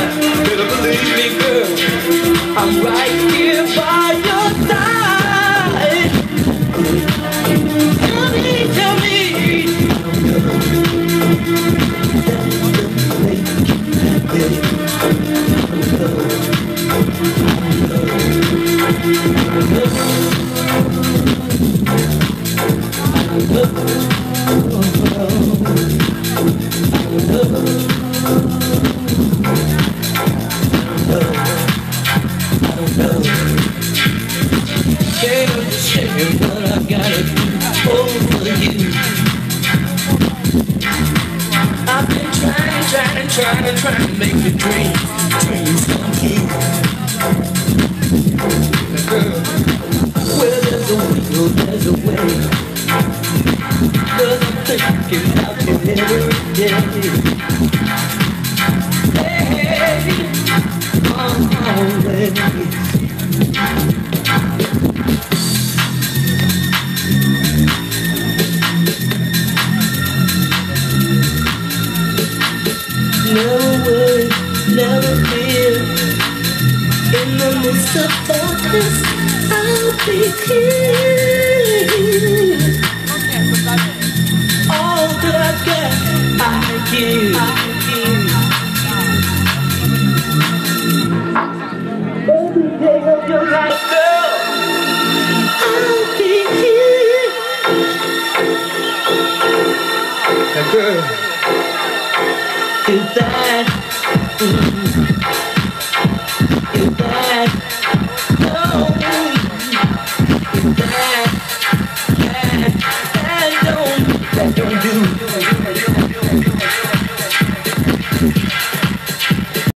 believe me, girl. I'm right here by your side. Tell me, tell me. Trying, to trying to make your dreams, dreams come true. Well, there's a will, there's a way. Cause I'm thinking about you every day. Hey, always. In the midst of darkness, I'll be here. All that I I give. Every day of your life, girl, I'll be here. Girl, is that?